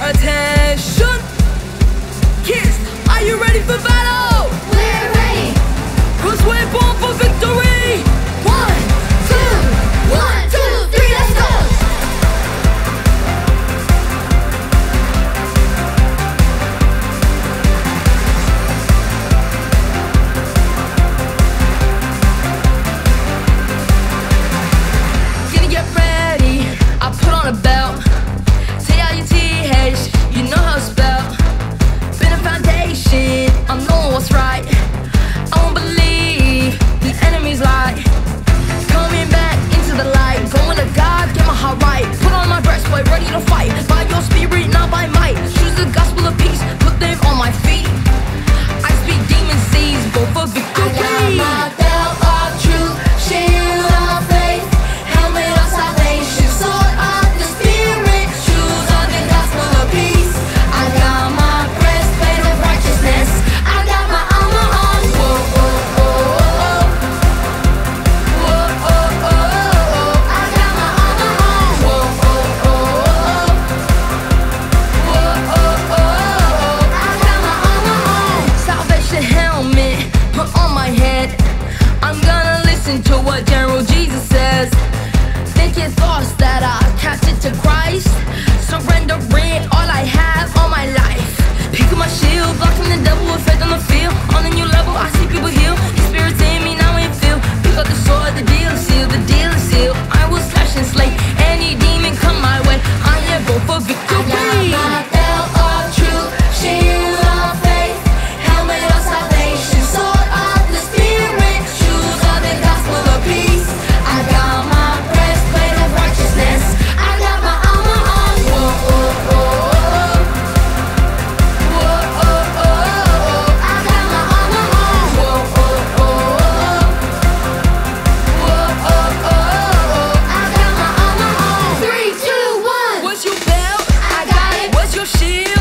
Attention! Kids, are you ready for battle? We're ready! Cause we're born for your shield.